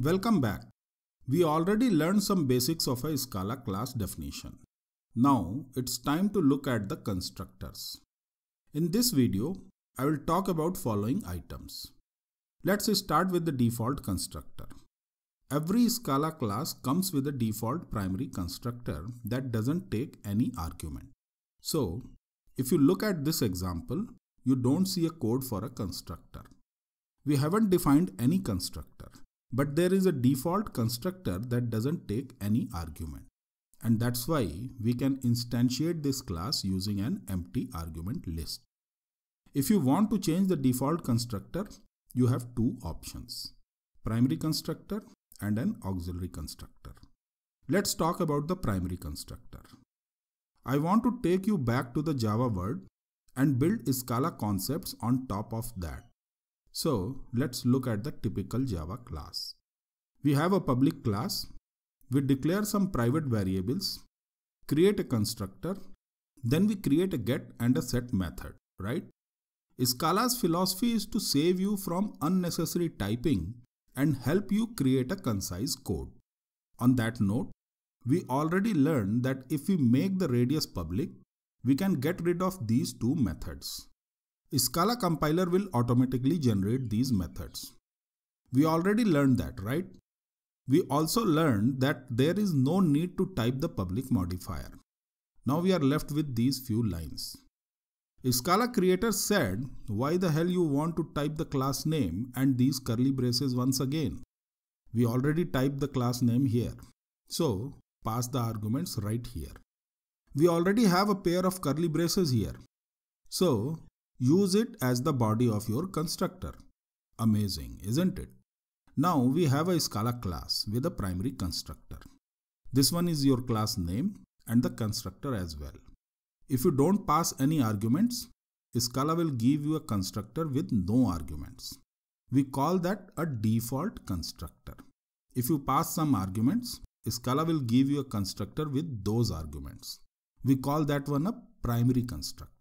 Welcome back. We already learned some basics of a Scala class definition. Now it's time to look at the constructors. In this video, I will talk about following items. Let's start with the default constructor. Every Scala class comes with a default primary constructor that doesn't take any argument. So, if you look at this example, you don't see a code for a constructor. We haven't defined any constructor, but there is a default constructor that doesn't take any argument. And that's why we can instantiate this class using an empty argument list. If you want to change the default constructor, you have two options, primary constructor and an auxiliary constructor. Let's talk about the primary constructor. I want to take you back to the Java world and build Scala concepts on top of that. So let's look at the typical Java class. We have a public class. We declare some private variables, create a constructor, then we create a get and a set method, right? Scala's philosophy is to save you from unnecessary typing and help you create a concise code. On that note, we already learned that if we make the radius public, we can get rid of these two methods. Scala compiler will automatically generate these methods. We already learned that, right? We also learned that there is no need to type the public modifier. Now we are left with these few lines. Scala creator said, why the hell you want to type the class name and these curly braces once again? We already typed the class name here. So pass the arguments right here. We already have a pair of curly braces here. So Use it as the body of your constructor. Amazing, isn't it? Now we have a Scala class with a primary constructor. This one is your class name and the constructor as well. If you don't pass any arguments, Scala will give you a constructor with no arguments. We call that a default constructor. If you pass some arguments, Scala will give you a constructor with those arguments. We call that one a primary constructor.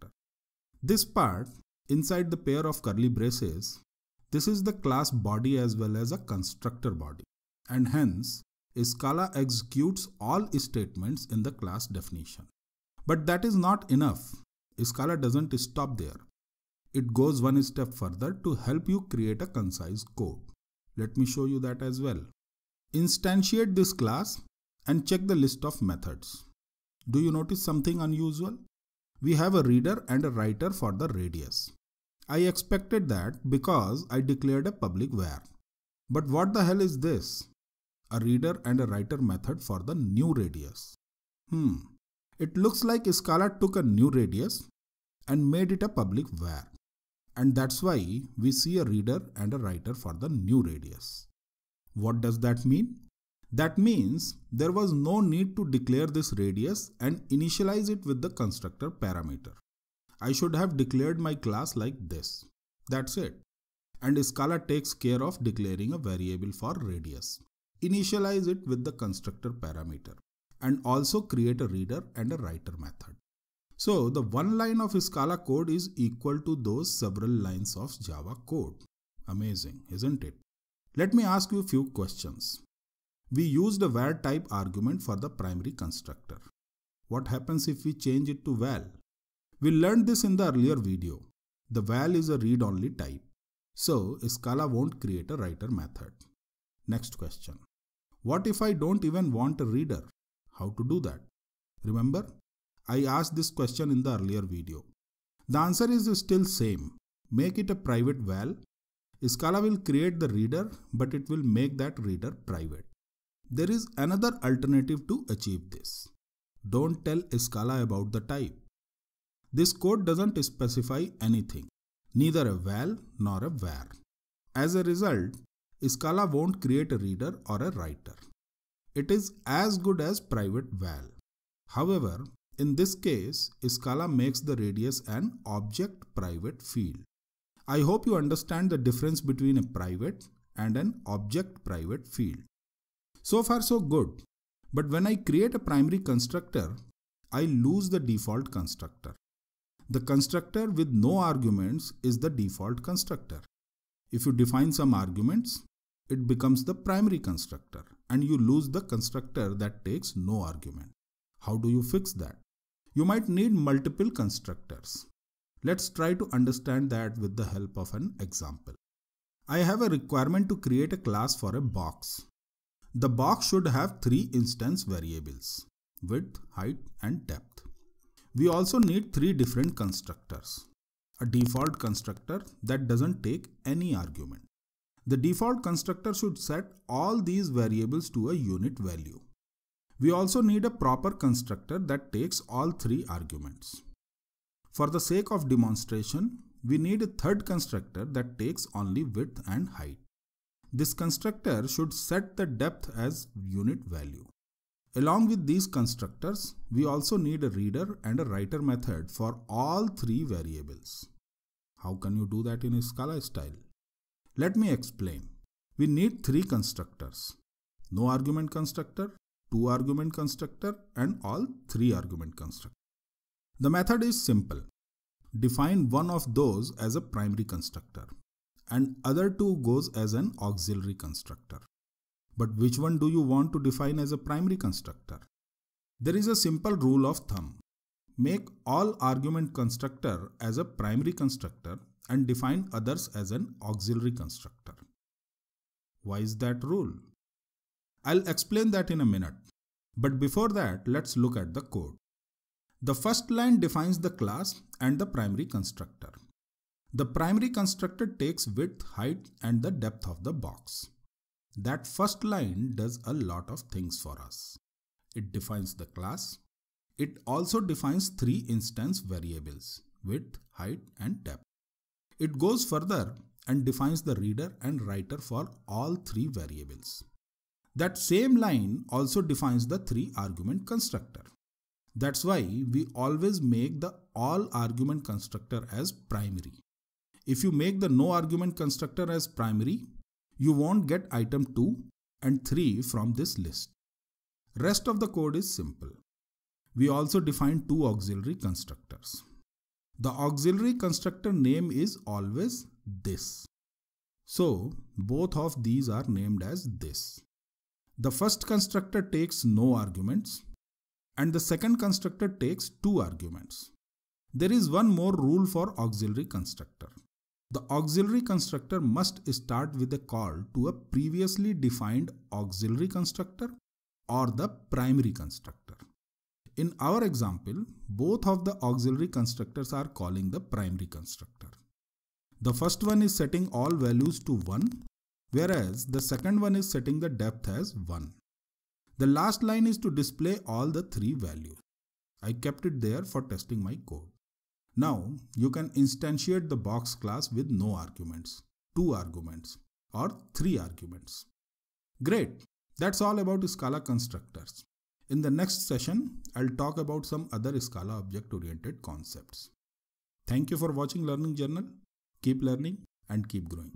This part, inside the pair of curly braces, this is the class body as well as a constructor body. And hence, Scala executes all statements in the class definition. But that is not enough. Scala doesn't stop there. It goes one step further to help you create a concise code. Let me show you that as well. Instantiate this class and check the list of methods. Do you notice something unusual? We have a reader and a writer for the radius. I expected that because I declared a public var. But what the hell is this? A reader and a writer method for the new radius. Hmm. It looks like Scala took a new radius and made it a public var. And that's why we see a reader and a writer for the new radius. What does that mean? That means there was no need to declare this radius and initialize it with the constructor parameter. I should have declared my class like this. That's it. And Scala takes care of declaring a variable for radius. Initialize it with the constructor parameter and also create a reader and a writer method. So the one line of Scala code is equal to those several lines of Java code. Amazing, isn't it? Let me ask you a few questions. We used a var type argument for the primary constructor. What happens if we change it to val? We learned this in the earlier video. The val is a read-only type. So Scala won't create a writer method. Next question. What if I don't even want a reader? How to do that? Remember, I asked this question in the earlier video. The answer is still same. Make it a private val. Scala will create the reader, but it will make that reader private. There is another alternative to achieve this. Don't tell Scala about the type. This code doesn't specify anything, neither a val nor a var. As a result, Scala won't create a reader or a writer. It is as good as private val. However, in this case, Scala makes the radius an object private field. I hope you understand the difference between a private and an object private field. So far so good. But when I create a primary constructor, I lose the default constructor. The constructor with no arguments is the default constructor. If you define some arguments, it becomes the primary constructor and you lose the constructor that takes no argument. How do you fix that? You might need multiple constructors. Let's try to understand that with the help of an example. I have a requirement to create a class for a box. The box should have three instance variables, width, height and depth. We also need three different constructors. A default constructor that doesn't take any argument. The default constructor should set all these variables to a unit value. We also need a proper constructor that takes all three arguments. For the sake of demonstration, we need a third constructor that takes only width and height. This constructor should set the depth as unit value. Along with these constructors, we also need a reader and a writer method for all three variables. How can you do that in a Scala style? Let me explain. We need three constructors. No argument constructor, two argument constructor and all three argument constructor. The method is simple. Define one of those as a primary constructor and other two goes as an auxiliary constructor. But which one do you want to define as a primary constructor? There is a simple rule of thumb. Make all argument constructor as a primary constructor and define others as an auxiliary constructor. Why is that rule? I'll explain that in a minute. But before that, let's look at the code. The first line defines the class and the primary constructor. The primary constructor takes width, height and the depth of the box. That first line does a lot of things for us. It defines the class. It also defines three instance variables, width, height and depth. It goes further and defines the reader and writer for all three variables. That same line also defines the three argument constructor. That's why we always make the all argument constructor as primary. If you make the no argument constructor as primary, you won't get item 2 and 3 from this list. Rest of the code is simple. We also define two auxiliary constructors. The auxiliary constructor name is always this. So both of these are named as this. The first constructor takes no arguments and the second constructor takes two arguments. There is one more rule for auxiliary constructor. The auxiliary constructor must start with a call to a previously defined auxiliary constructor or the primary constructor. In our example, both of the auxiliary constructors are calling the primary constructor. The first one is setting all values to 1, whereas the second one is setting the depth as 1. The last line is to display all the three values. I kept it there for testing my code. Now you can instantiate the box class with no arguments, two arguments or three arguments. Great. That's all about Scala constructors. In the next session, I'll talk about some other Scala object-oriented concepts. Thank you for watching Learning Journal. Keep learning and keep growing.